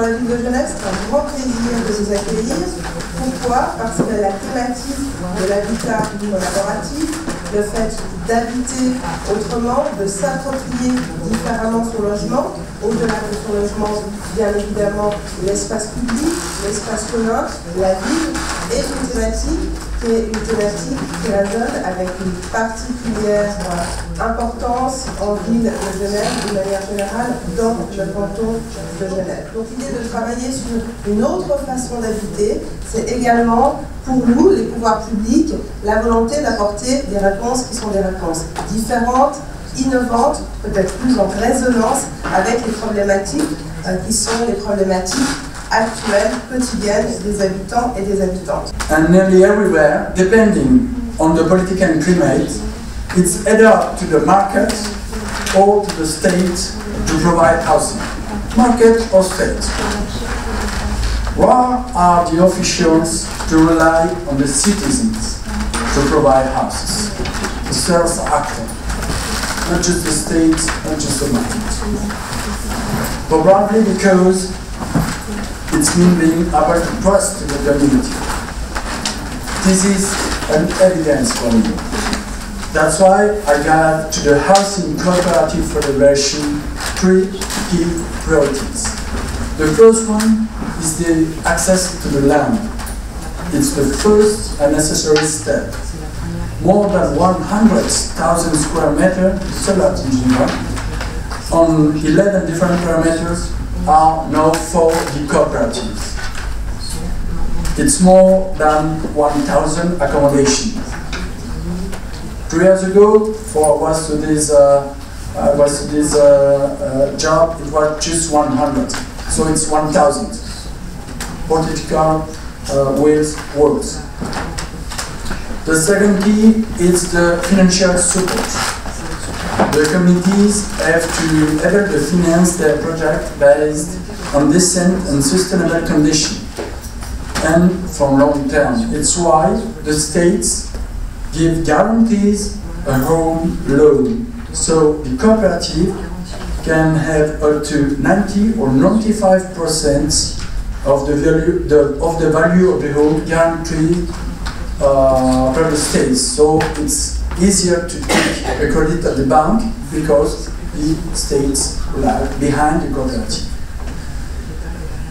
Pour la ville de Genève, c'est un grand plaisir de vous accueillir. Pourquoi? Parce que la thématique de l'habitat collaboratif, le fait d'habiter autrement, de s'approprier différemment son logement, au-delà de son logement, bien évidemment, l'espace public, l'espace commun, la ville, est une thématique qui est une thématique qui résonne avec une particulière importance en ville de Genève, de manière générale, dans le canton de Genève. Donc l'idée de travailler sur une autre façon d'habiter, c'est également pour nous, les pouvoirs publics, la volonté d'apporter des réponses qui sont des réponses différentes, innovantes, peut-être plus en résonance avec les problématiques euh, qui sont les problématiques actuelle, quotidienne des habitants et des habitantes. And nearly everywhere, depending on the political climate, it's either to the market or to the state to provide housing. Market or state. Where are the officials to rely on the citizens to provide houses? The sales actor, not just the state, not just the market. but Probably because it's able to trust the community. This is an evidence for me. That's why I got to the Housing Cooperative Federation three key priorities. The first one is the access to the land. It's the first and necessary step. More than 100,000 square meters solar in Geneva on 11 different parameters are now for the cooperatives. It's more than 1,000 accommodations. Two years ago, for was to this uh, uh, was to this uh, uh, job, it was just 100. So it's 1,000. Political uh, ways works. The second key is the financial support the communities have to to finance their project based on decent and sustainable conditions and for long term. It's why the states give guarantees a home loan. So the cooperative can have up to 90 or 95 percent of the value the, of the value of the home guaranteed uh, by the states. So it's easier to take a credit at the bank because the states lag behind the cooperative.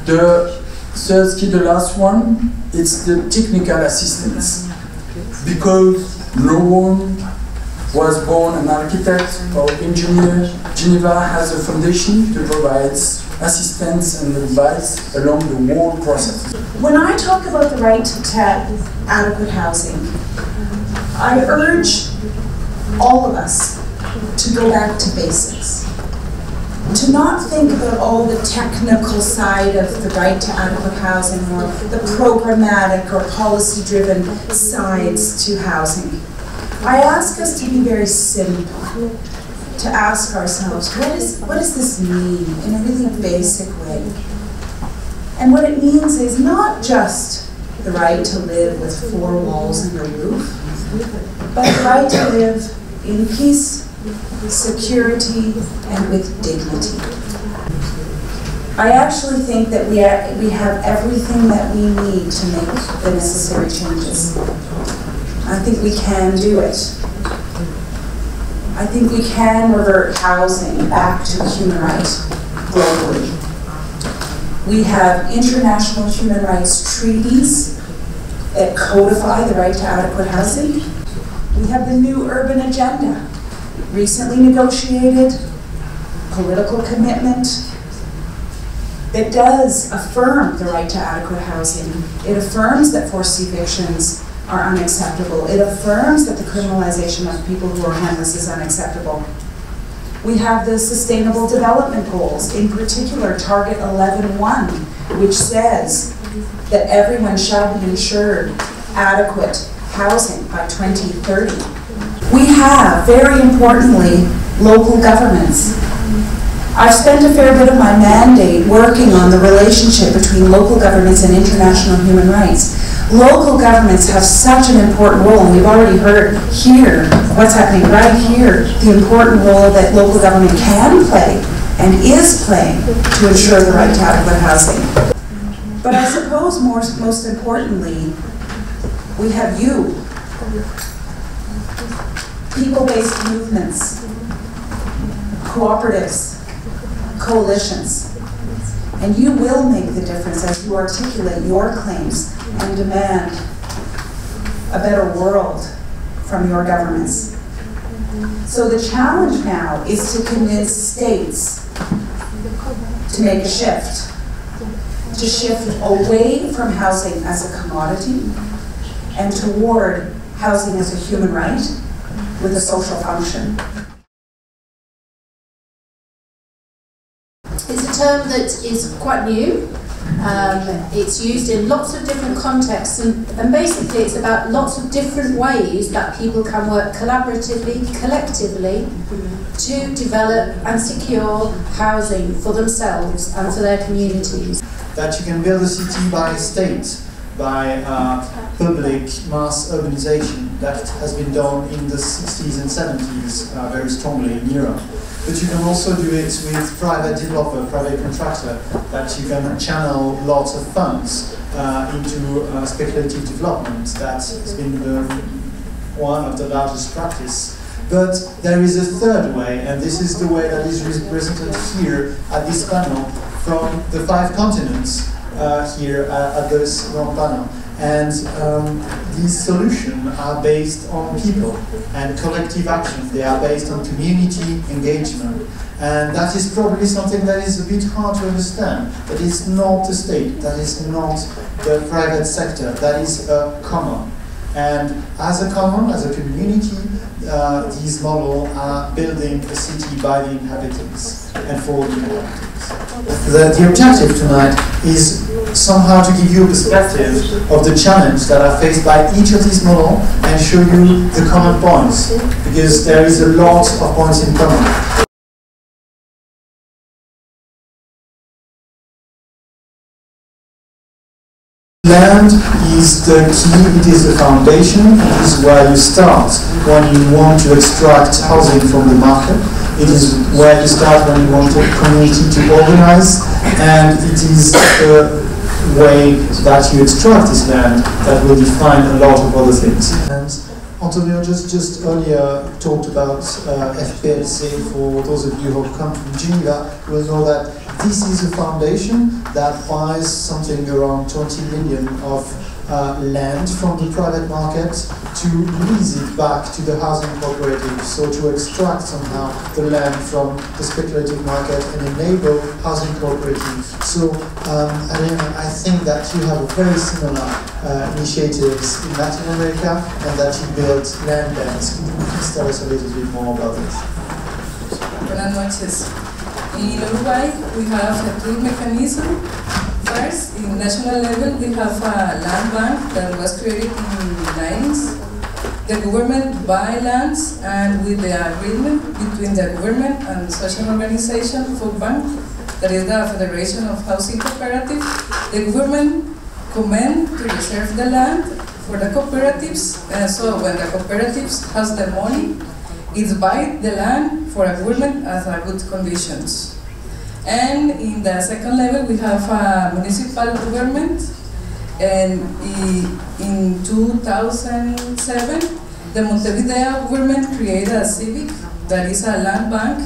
The third key, the last one, it's the technical assistance. Because no one was born an architect or engineer, Geneva has a foundation to provide assistance and advice along the whole process. When I talk about the right to adequate housing, I urge all of us to go back to basics. To not think about all the technical side of the right to adequate housing or the programmatic or policy driven sides to housing. I ask us to be very simple, to ask ourselves, what, is, what does this mean in a really basic way? And what it means is not just the right to live with four walls and a roof, but the right to live in peace, security, and with dignity. I actually think that we, are, we have everything that we need to make the necessary changes. I think we can do it. I think we can revert housing back to human right globally. We have international human rights treaties that codify the right to adequate housing. We have the new urban agenda, recently negotiated, political commitment that does affirm the right to adequate housing. It affirms that forced evictions are unacceptable. It affirms that the criminalization of people who are homeless is unacceptable. We have the Sustainable Development Goals, in particular Target 11.1, which says that everyone shall be ensured adequate housing by 2030. Have, very importantly, local governments. I've spent a fair bit of my mandate working on the relationship between local governments and international human rights. Local governments have such an important role, and we've already heard here what's happening right here, the important role that local government can play and is playing to ensure the right to adequate housing. But I suppose most importantly, we have you. People-based movements, cooperatives, coalitions. And you will make the difference as you articulate your claims and demand a better world from your governments. So the challenge now is to convince states to make a shift, to shift away from housing as a commodity and toward housing as a human right with a social function. It's a term that is quite new. Um, it's used in lots of different contexts, and, and basically, it's about lots of different ways that people can work collaboratively, collectively, to develop and secure housing for themselves and for their communities. That you can build a city by state, by public mass urbanization that has been done in the 60s and 70s uh, very strongly in Europe. But you can also do it with private developer, private contractor, that you can channel lots of funds uh, into uh, speculative development. That has been the, one of the largest practice. But there is a third way, and this is the way that is represented here at this panel from the five continents here at, this panel. And um, these solutions are based on people and collective action. They are based on community engagement. And that is probably something that is a bit hard to understand. That is not the state, that is not the private sector, that is a common. And as a common, as a community, uh, these models are building a city by the inhabitants and for the inhabitants. The, the objective tonight is somehow to give you a perspective of the challenge that are faced by each of these models and show you the common points, because there is a lot of points in common. Land is the key, it is the foundation, it is where you start when you want to extract housing from the market. It is where you start when you want a community to organize, and it is way that you extract this land that will define a lot of other things. And Antonio just, just earlier talked about uh, FPLC. For those of you who have come from Geneva, will know that this is a foundation that buys something around 20 million of uh, land from the private market to lease it back to the housing cooperative, so to extract somehow the land from the speculative market and enable housing cooperatives. So um, I think that you have very similar uh, initiatives in Latin America and that you build land banks. Please tell us a little bit more about this? Buenas noches. In Uruguay, we have a two mechanism First, in national level, we have a land bank that was created in the 90s. The government buy lands and with the agreement between the government and social organization, FUCVAM, that is the Federation of Housing Cooperatives, the government command to reserve the land for the cooperatives. And so when the cooperatives has the money, it's buy the land for a government at a good conditions. And in the second level, we have a municipal government. And in 2007, the Montevideo government created a civic that is a land bank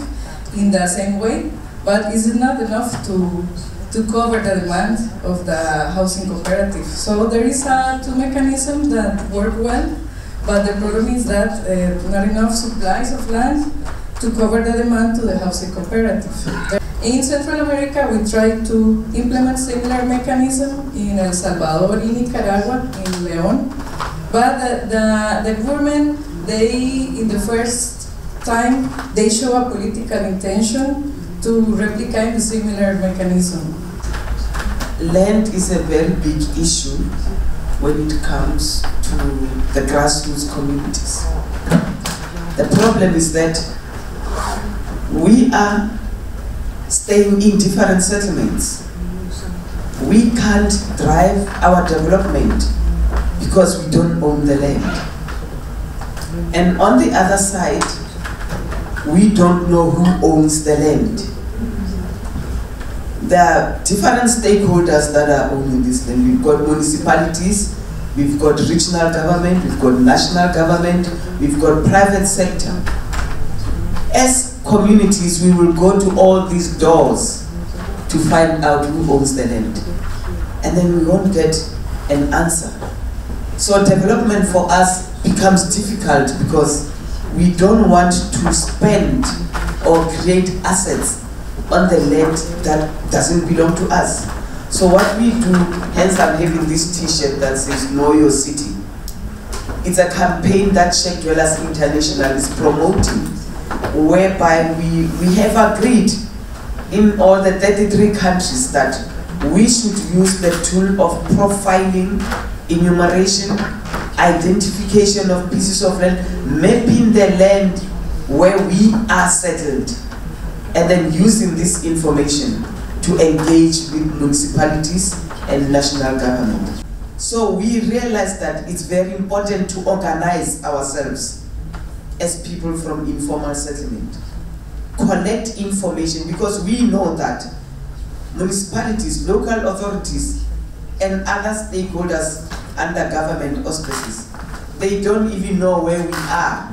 in the same way, but is not enough to to cover the demand of the housing cooperative. So there is a two mechanisms that work well, but the problem is that uh, not enough supplies of land to cover the demand to the housing cooperative. In Central America, we tried to implement similar mechanism in El Salvador, in Nicaragua, in León. But the, the, the government, they, in the first time, they show a political intention to replicate a similar mechanism. Land is a very big issue when it comes to the grassroots communities. The problem is that we are staying in different settlements. We can't drive our development because we don't own the land. And on the other side, we don't know who owns the land. there are different stakeholders that are owning this land. We've got municipalities, we've got regional government, we've got national government, we've got private sector. As communities, we will go to all these doors to find out who owns the land. And then we won't get an answer. So development for us becomes difficult because we don't want to spend or create assets on the land that doesn't belong to us. So what we do, hence I'm having this t-shirt that says Know Your City. It's a campaign that Shack Dwellers International is promoting, whereby we, we have agreed in all the 33 countries that we should use the tool of profiling, enumeration, identification of pieces of land, mapping the land where we are settled, and then using this information to engage with municipalities and national government. So we realized that it's very important to organize ourselves as people from informal settlement. Collect information because we know that municipalities, local authorities, and other stakeholders under government auspices, they don't even know where we are.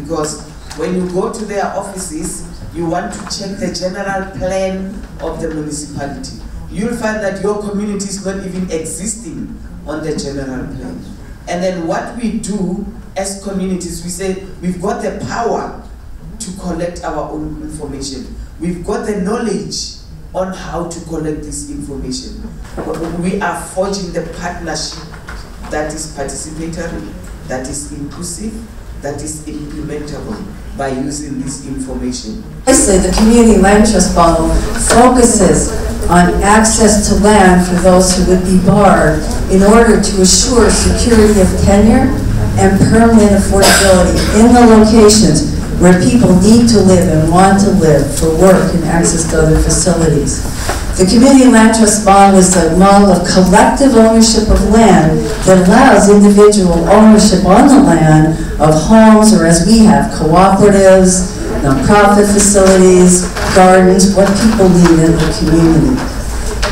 Because when you go to their offices, you want to check the general plan of the municipality. You'll find that your community is not even existing on the general plan. And then what we do as communities, we say we've got the power to collect our own information. We've got the knowledge on how to collect this information. We are forging the partnership that is participatory, that is inclusive, that is implementable by using this information. Firstly, the Community Land Trust model focuses on access to land for those who would be barred in order to assure security of tenure and permanent affordability in the locations where people need to live and want to live for work and access to other facilities. The Community Land Trust model is a model of collective ownership of land that allows individual ownership on the land of homes, or as we have, cooperatives, nonprofit facilities, gardens, what people need in the community.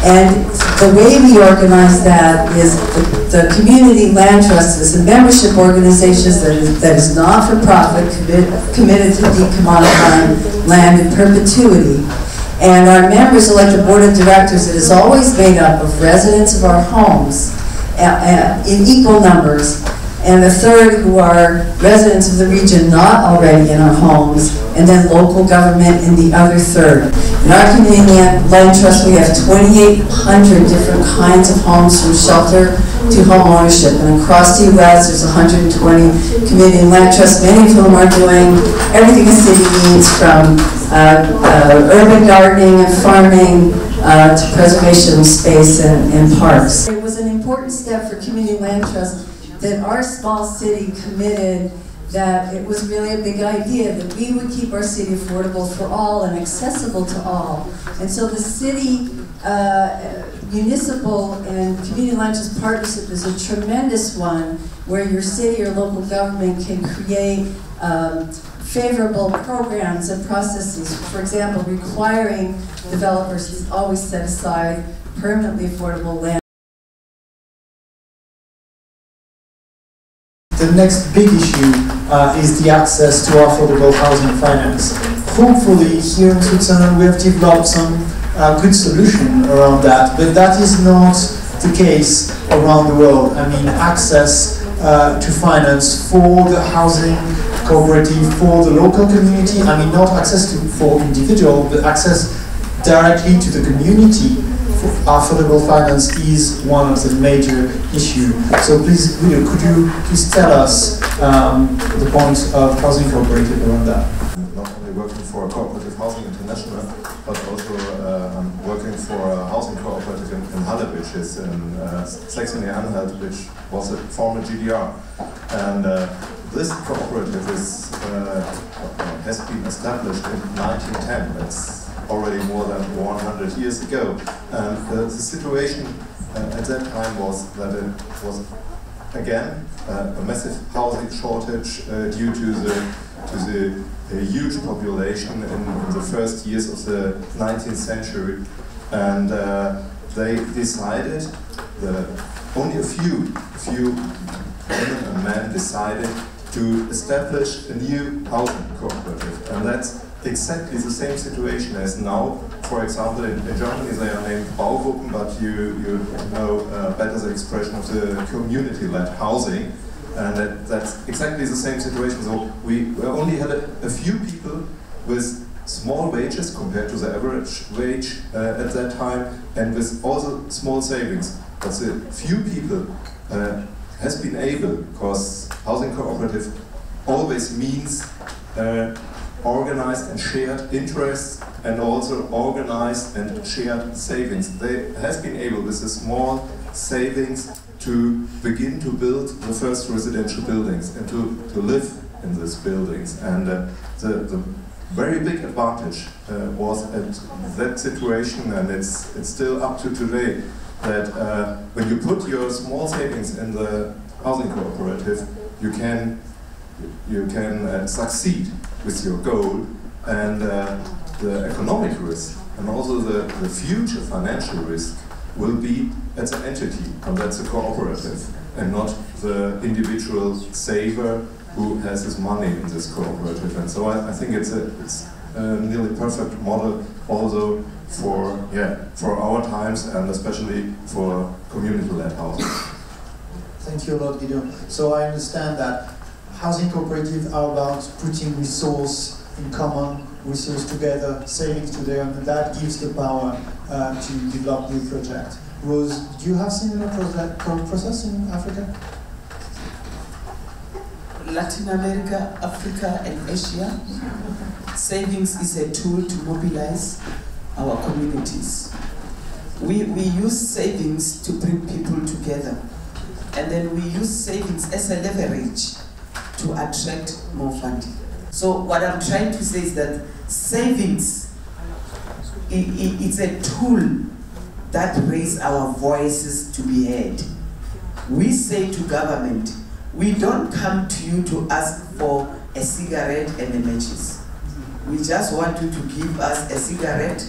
And the way we organize that is the, the Community Land Trust is a membership organization that is, that is not-for-profit, commit, committed to decommodifying land in perpetuity. And our members elect a board of directors that is always made up of residents of our homes uh, uh, in equal numbers, and the third who are residents of the region not already in our homes, and then local government in the other third. In our community land trust, we have 2,800 different kinds of homes from shelter to home ownership. And across the U.S., there's 120 community land trusts, many of whom are doing everything a city needs from uh, uh, urban gardening and farming uh, to preservation of space and, and parks. It was an important step for community land trust that our small city committed that it was really a big idea that we would keep our city affordable for all and accessible to all. And so the city uh, municipal and community trust partnership is a tremendous one where your city or local government can create um, favorable programs and processes. For example, requiring developers to always set aside permanently affordable land. The next big issue uh, is the access to affordable housing finance. Hopefully, here in Switzerland, we have developed some uh, good solution around that, but that is not the case around the world. I mean, access uh, to finance for the housing cooperative, for the local community, I mean, not access to for individual, but access directly to the community affordable finance is one of the major issues. So please, could you please tell us um, the point of housing cooperative around that? Not only working for Cooperative Housing International, but also I'm working for a housing cooperative in, in Halle, which is in uh, Saxony-Anhalt, which was a former GDR. And uh, this cooperative is, uh, has been established in 1910. That's already more than 100 years ago. And the, the situation uh, at that time was that it was again uh, a massive housing shortage uh, due to the to the huge population in, in, the first years of the 19th century. And uh, they decided, only a few, few women and men decided to establish a new housing cooperative. And that's exactly the same situation as now. For example, in, in Germany they are named Baugruppen, but you, you know uh, better the expression of the community-led housing. And that, that's exactly the same situation. So we, we only had a, a few people with small wages compared to the average wage uh, at that time, and with also small savings. But the few people uh, has been able, because housing cooperative always means uh, organized and shared interests and also organized and shared savings. They has been able with the small savings to begin to build the first residential buildings and to, to live in these buildings. And uh, the, the very big advantage uh, was at that situation, and it's, it's still up to today, that uh, when you put your small savings in the housing cooperative, you can, you can uh, succeed with your goal, and uh, the economic risk and also the, the future financial risk will be at the entity, and that's a cooperative, and not the individual saver who has his money in this cooperative. And so I, I think it's a, it's a nearly perfect model also for, yeah, for our times and especially for community-led housing. Thank you a lot, Guido. So I understand that housing cooperatives are about putting resource in common, resource together, savings together, and that gives the power uh, to develop new projects. Rose, do you have similar process in Africa? Latin America, Africa, and Asia, savings is a tool to mobilize our communities. We, we use savings to bring people together. And then we use savings as a leverage to attract more funding. So what I'm trying to say is that savings, it, it's a tool that raises our voices to be heard. We say to government, we don't come to you to ask for a cigarette and a matches. We just want you to give us a cigarette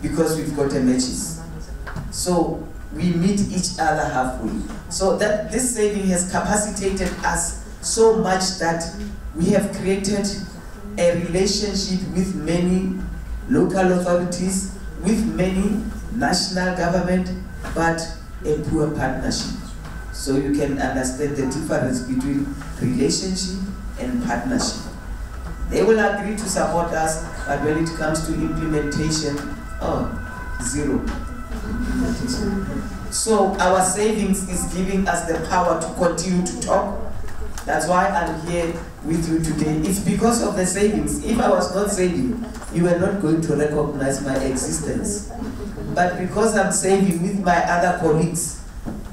because we've got a matches. So we meet each other halfway. So that this saving has capacitated us so much that we have created a relationship with many local authorities, with many national government, but a poor partnership. So you can understand the difference between relationship and partnership. They will agree to support us, but when it comes to implementation, oh, zero. So our savings is giving us the power to continue to talk. That's why I'm here with you today. It's because of the savings. If I was not saving, you were not going to recognize my existence. But because I'm saving with my other colleagues,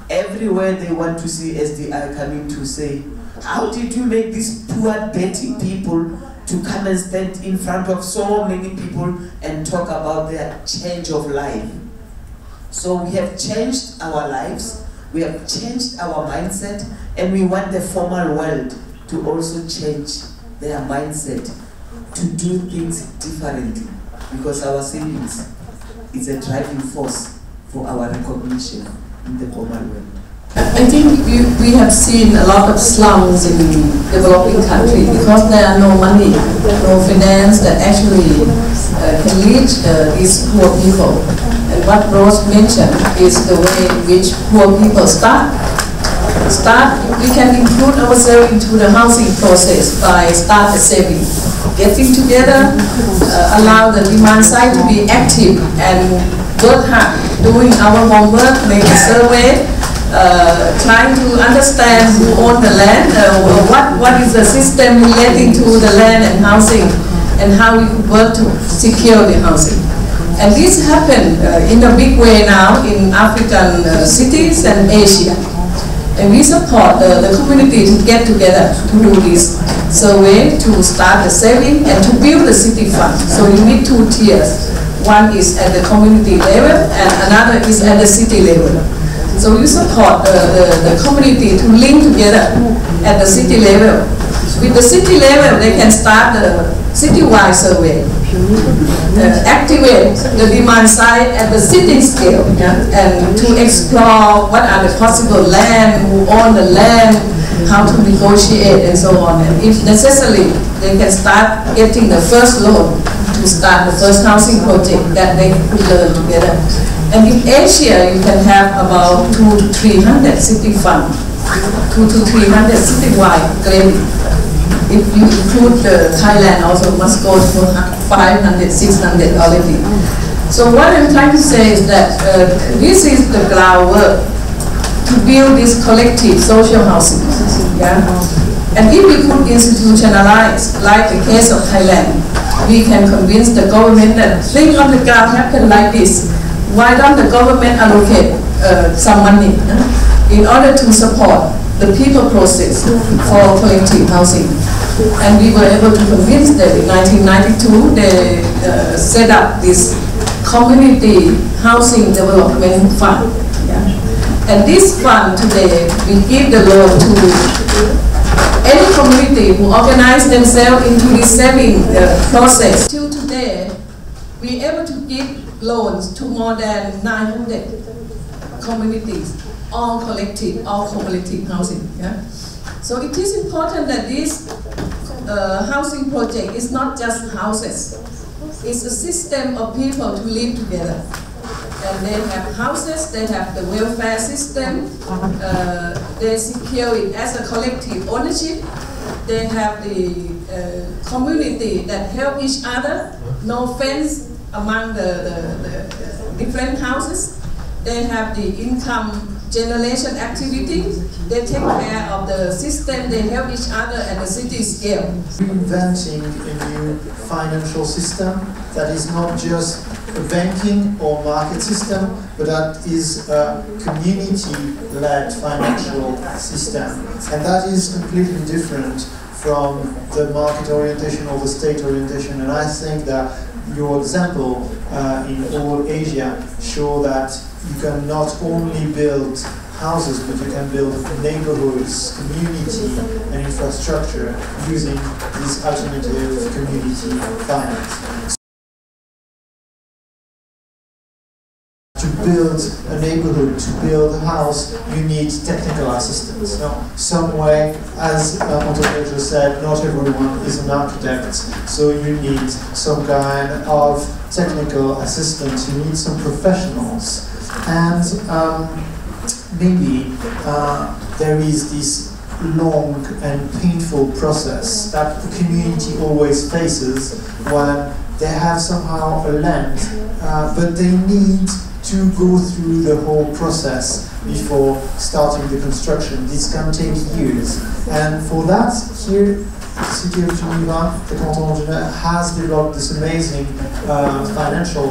everywhere they want to see SDI coming to say, how did you make these poor, dirty people to come and stand in front of so many people and talk about their change of life? So we have changed our lives, we have changed our mindset, and we want the formal world to also change their mindset to do things differently because our savings is a driving force for our recognition in the formal world. I think we, we have seen a lot of slums in developing countries because there are no money, no finance that actually uh, can reach uh, these poor people. And what Rose mentioned is the way in which poor people start. Start, we can include ourselves into the housing process by start saving. Getting together, uh, allow the demand side to be active and work hard, doing our homework, make a survey, uh, trying to understand who owns the land, uh, what, what is the system relating to the land and housing, and how we could work to secure the housing. And this happened uh, in a big way now in African uh, cities and Asia. And we support uh, the community to get together to do this survey, to start the saving, and to build the city fund. So you need two tiers. One is at the community level, and another is at the city level. So we support the, the, the community to link together at the city level. With the city level, they can start the citywide survey uh, activate the demand side at the city scale and to explore what are the possible land, who own the land, how to negotiate and so on. And if necessary, they can start getting the first loan to start the first housing project that they could learn together. And in Asia, you can have about two to three hundred city fund, two to three hundred citywide grading. If you include the Thailand also must go to 500, 600 already. So what I'm trying to say is that uh, this is the groundwork to build this collective social housing. Yeah? And if we could institutionalize, like the case of Thailand, we can convince the government that things on the ground happen like this. Why don't the government allocate uh, some money in order to support the people process for collective housing? And we were able to convince them in 1992, they uh, set up this community housing development fund. Yeah. And this fund today, we give the loan to any community who organize themselves into this saving uh, process. Till today, we able to give loans to more than 900 communities, all collective, all collective housing. Yeah? So it is important that this uh, housing project is not just houses. It's a system of people to live together. And they have houses, they have the welfare system, uh, they secure it as a collective ownership. They have the uh, community that help each other, no fence among the, the, the different houses. They have the income generation activity. They take care of the system, they help each other at the city scale. Inventing a new financial system that is not just a banking or market system, but that is a community-led financial system. And that is completely different from the market orientation or the state orientation. And I think that your example uh, in all Asia show that you can not only build houses, but you can build neighborhoods, community, and infrastructure using this alternative community finance. Build a neighborhood, to build a house, you need technical assistance. Now, some way, as uh, Montenegro said, not everyone is an architect, so you need some kind of technical assistance, you need some professionals. And um, maybe uh, there is this long and painful process that the community always faces when they have somehow a land, uh, but they need to go through the whole process before starting the construction. This can take years. And for that, here, the city of Geneva, the Canton of Geneva, has developed this amazing uh, financial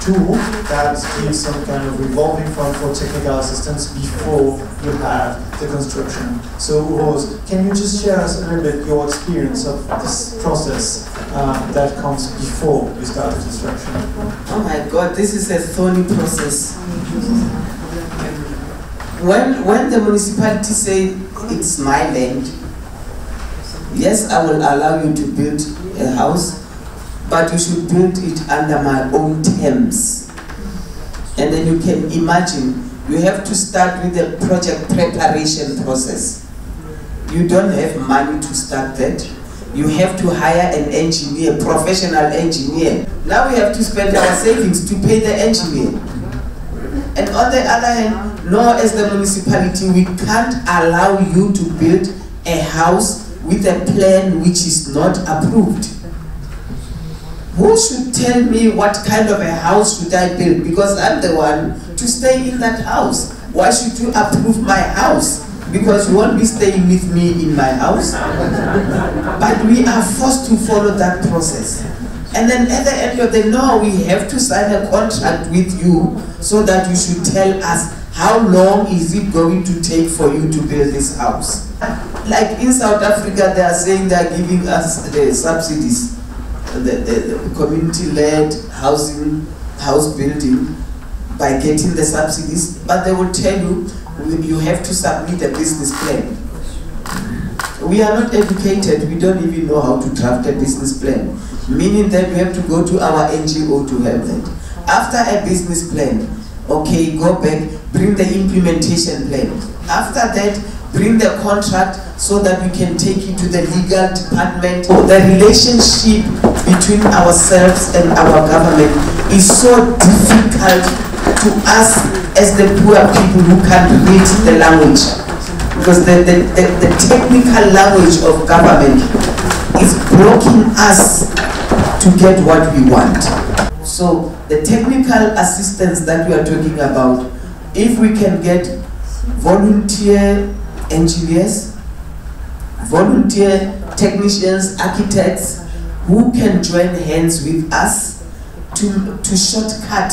tool that gives some kind of revolving fund for technical assistance before you have the construction. So Rose, can you just share us a little bit your experience of this process uh, that comes before you start construction? Oh my God, this is a thorny process. When, when the municipality say it's my land, yes, I will allow you to build a house, but you should build it under my own terms. And then you can imagine, you have to start with the project preparation process. You don't have money to start that. You have to hire an engineer, professional engineer. Now we have to spend our savings to pay the engineer. And on the other hand, no, as the municipality, we can't allow you to build a house with a plan which is not approved. Who should tell me what kind of a house should I build? Because I'm the one to stay in that house. Why should you approve my house? Because you won't be staying with me in my house. but we are forced to follow that process. And then at the end of the no, we have to sign a contract with you so that you should tell us how long is it going to take for you to build this house. Like in South Africa, they are saying they are giving us the subsidies, the, the, the community-led housing, house building by getting the subsidies, but they will tell you you have to submit a business plan. We are not educated, we don't even know how to draft a business plan. meaning that we have to go to our NGO to help that. After a business plan, okay, go back, bring the implementation plan. After that, bring the contract so that we can take it to the legal department. The relationship between ourselves and our government is so difficult to us as the poor people who can't read the language. Because the, the, the, the technical language of government is blocking us to get what we want. So the technical assistance that we are talking about, if we can get volunteer engineers, volunteer technicians, architects, who can join hands with us to, to shortcut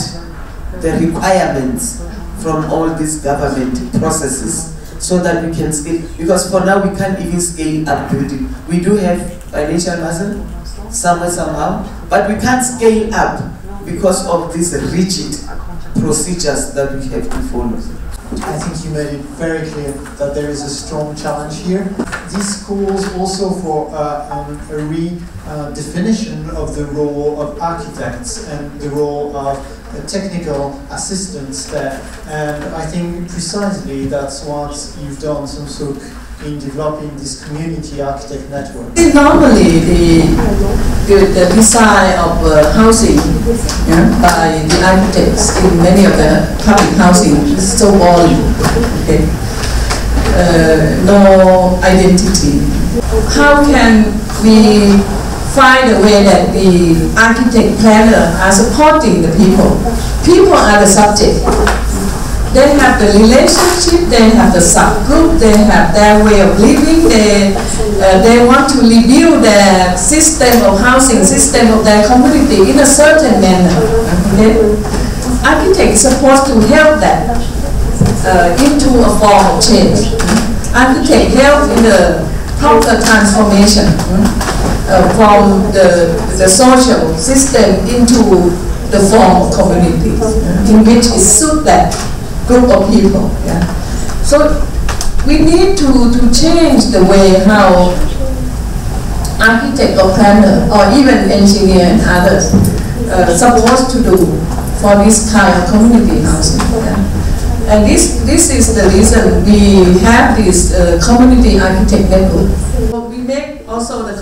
the requirements from all these government processes so that we can scale. Because for now we can't even scale up building. We do have financial muscle somewhere somehow, but we can't scale up because of these rigid procedures that we have to follow. I think you made it very clear that there is a strong challenge here. This calls also for uh, um, a redefinition uh, of the role of architects and the role of technical assistance there. And I think precisely that's what you've done, Suk, in developing this community architect network. Normally, the, the, the design of uh, housing yeah, by the architects in many of the public housing is so boring. Okay? Uh, no identity. How can we find a way that the architect planner are supporting the people? People are the subject they have the relationship, they have the subgroup, they have their way of living, they, uh, they want to rebuild their system of housing, system of their community in a certain manner. Okay? Architect is supposed to help that uh, into a form of change. Architect help in the proper transformation uh, from the, the social system into the form of community in which it suits that group of people. Yeah. So we need to, to change the way how architect or planner or even engineer and others uh, supposed to do for this kind of community housing. Yeah. And this, this is the reason we have this uh, community architect network. We make also the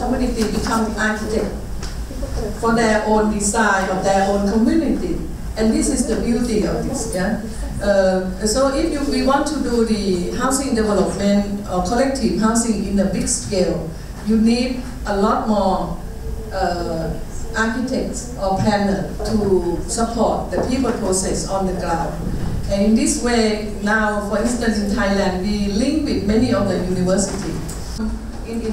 become architect for their own design of their own community. And this is the beauty of this. Yeah? Uh, so if you, we want to do the housing development or collective housing in a big scale, you need a lot more uh, architects or planners to support the people process on the ground. And in this way, now, for instance, in Thailand, we link with many of the universities.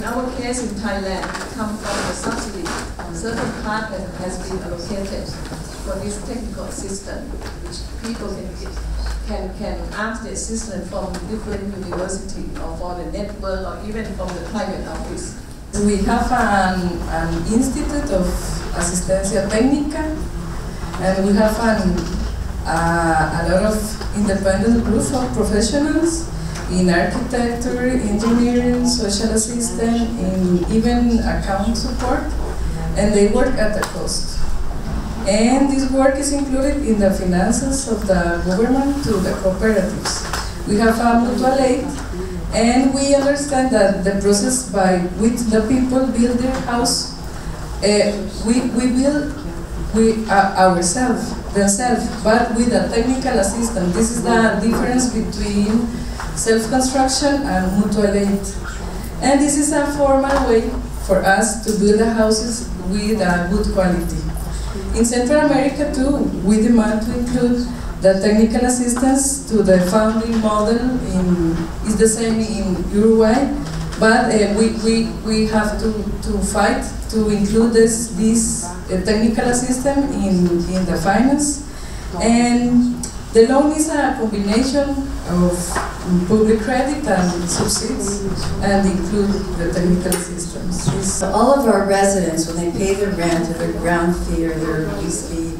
Our case in Thailand, it comes from the subsidy. A certain part has been allocated for this technical assistance, which people can can, can ask the assistance from different university or for the network or even from the private office. We have an, an institute of asistencia técnica and we have an, uh, a lot of independent groups of professionals in architecture, engineering, social assistance, in even account support, and they work at a cost. And this work is included in the finances of the government to the cooperatives. We have a mutual aid, and we understand that the process by which the people build their house, uh, we, we build we, uh, ourselves, themselves, but with a technical assistance. This is the difference between self-construction and mutual aid. And this is a formal way for us to build the houses with a good quality. In Central America too, we demand to include the technical assistance to the founding model in, is the same in Uruguay, but uh, we, we, we have to, to fight to include this, this uh, technical assistance in, in the finance. And the loan is a combination of public credit and subsidies and include the technical systems. So all of our residents, when they pay their rent or their ground fee or their lease fee,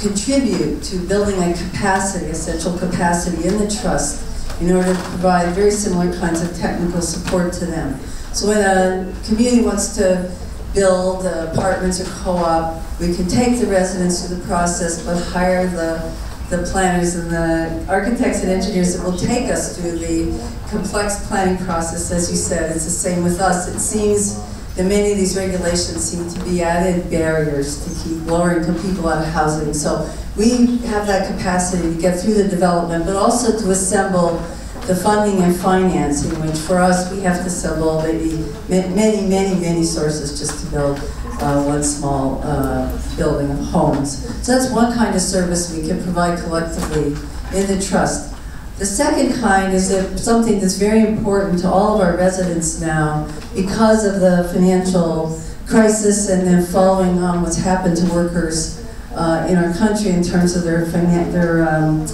contribute to building a capacity, essential capacity in the trust in order to provide very similar kinds of technical support to them. So when a community wants to build apartments or co-op. We can take the residents through the process, but hire the, the planners and the architects and engineers that will take us through the complex planning process. As you said, it's the same with us. It seems that many of these regulations seem to be added barriers to keep lower income people out of housing. So we have that capacity to get through the development, but also to assemble the funding and financing, which for us, we have to assemble maybe many, many, many sources just to build uh, one small uh, building of homes. So that's one kind of service we can provide collectively in the trust. The second kind is that something that's very important to all of our residents now because of the financial crisis and then following on what's happened to workers uh, in our country in terms of their, their um,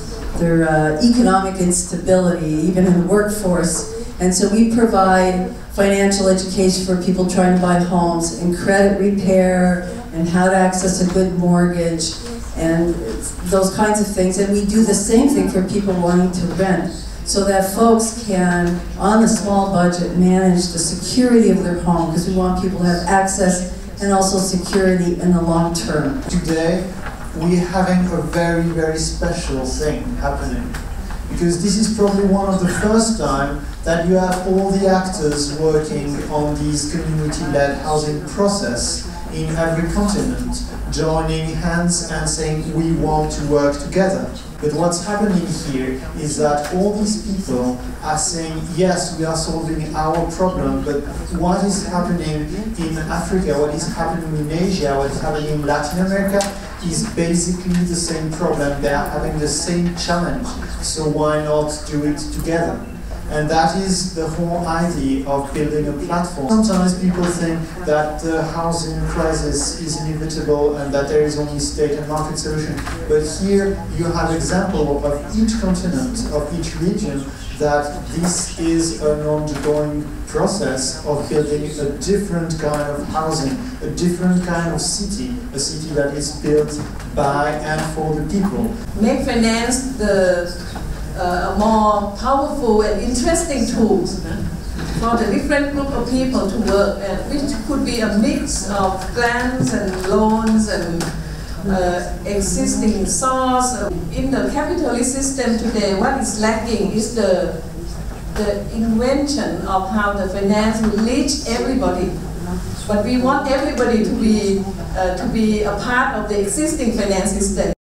their uh, economic instability, even in the workforce. And so we provide financial education for people trying to buy homes and credit repair and how to access a good mortgage and those kinds of things. And we do the same thing for people wanting to rent so that folks can, on a small budget, manage the security of their home because we want people to have access and also security in the long term. Today, we're having a very, very special thing happening. Because this is probably one of the first time that you have all the actors working on this community-led housing process in every continent, joining hands and saying we want to work together. But what's happening here is that all these people are saying, yes, we are solving our problem, but what is happening in Africa, what is happening in Asia, what is happening in Latin America is basically the same problem. They are having the same challenge. So why not do it together? And that is the whole idea of building a platform. Sometimes people think that the housing crisis is inevitable and that there is only state and market solution. But here you have example of each continent, of each region, that this is an ongoing process of building a different kind of housing, a different kind of city, a city that is built by and for the people. Make finance the uh, a more powerful and interesting tools for the different group of people to work, and which could be a mix of grants and loans and uh, existing source. In the capitalist system today, what is lacking is the the invention of how the finance will reach everybody. But we want everybody to be uh, to be a part of the existing finance system.